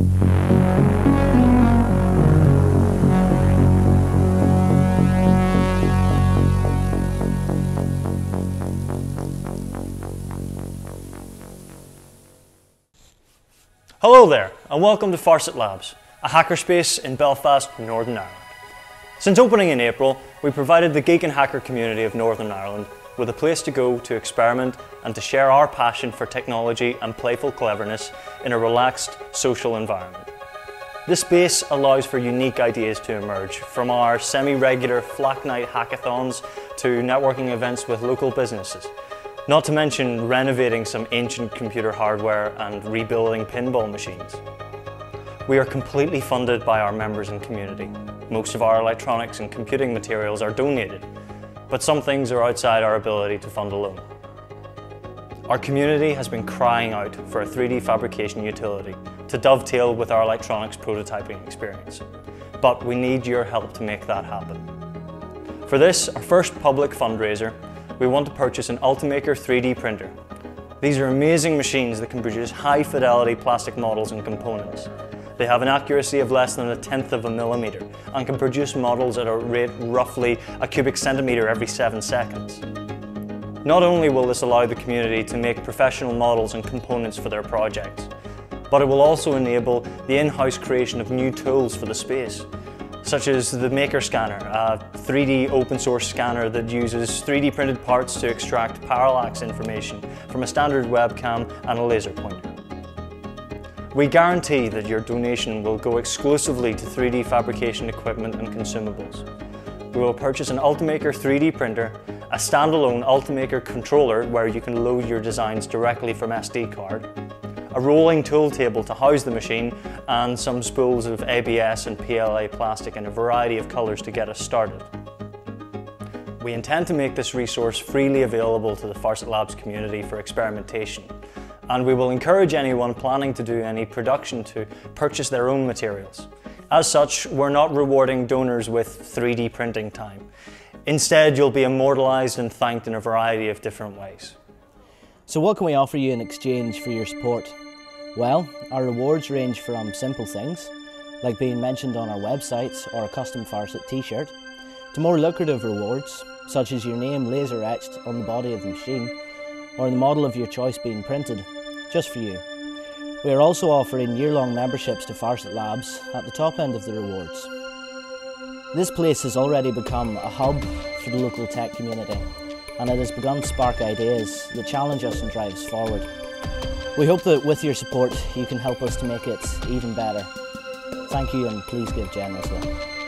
Hello there, and welcome to Farset Labs, a hackerspace in Belfast, Northern Ireland. Since opening in April, we provided the geek and hacker community of Northern Ireland with a place to go to experiment and to share our passion for technology and playful cleverness in a relaxed social environment. This space allows for unique ideas to emerge, from our semi-regular Flack Night hackathons to networking events with local businesses, not to mention renovating some ancient computer hardware and rebuilding pinball machines. We are completely funded by our members and community. Most of our electronics and computing materials are donated, but some things are outside our ability to fund alone. Our community has been crying out for a 3D fabrication utility to dovetail with our electronics prototyping experience. But we need your help to make that happen. For this, our first public fundraiser, we want to purchase an Ultimaker 3D printer. These are amazing machines that can produce high fidelity plastic models and components. They have an accuracy of less than a tenth of a millimeter and can produce models at a rate roughly a cubic centimeter every seven seconds. Not only will this allow the community to make professional models and components for their projects, but it will also enable the in-house creation of new tools for the space, such as the Maker Scanner, a 3D open source scanner that uses 3D printed parts to extract parallax information from a standard webcam and a laser pointer. We guarantee that your donation will go exclusively to 3D fabrication equipment and consumables. We will purchase an Ultimaker 3D printer, a standalone Ultimaker controller where you can load your designs directly from SD card, a rolling tool table to house the machine, and some spools of ABS and PLA plastic in a variety of colours to get us started. We intend to make this resource freely available to the Farset Labs community for experimentation, and we will encourage anyone planning to do any production to purchase their own materials. As such, we're not rewarding donors with 3D printing time. Instead, you'll be immortalised and thanked in a variety of different ways. So what can we offer you in exchange for your support? Well, our rewards range from simple things, like being mentioned on our websites or a custom Farset t-shirt, to more lucrative rewards, such as your name laser etched on the body of the machine, or the model of your choice being printed, just for you. We are also offering year-long memberships to Farset Labs at the top end of the rewards. This place has already become a hub for the local tech community, and it has begun to spark ideas that challenge us and drive us forward. We hope that with your support you can help us to make it even better. Thank you and please give generously.